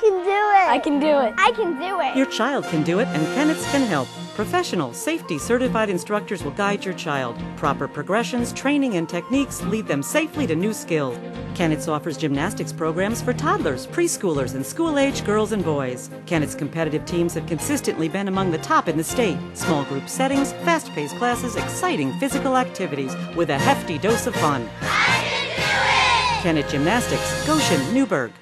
can do it. I can do it. I can do it. Your child can do it, and Kennett's can help. Professional, safety certified instructors will guide your child. Proper progressions, training, and techniques lead them safely to new skills. Kennett's offers gymnastics programs for toddlers, preschoolers, and school age girls and boys. Kennett's competitive teams have consistently been among the top in the state. Small group settings, fast paced classes, exciting physical activities with a hefty dose of fun. I can do it. Kennett Gymnastics, Goshen, Newburgh.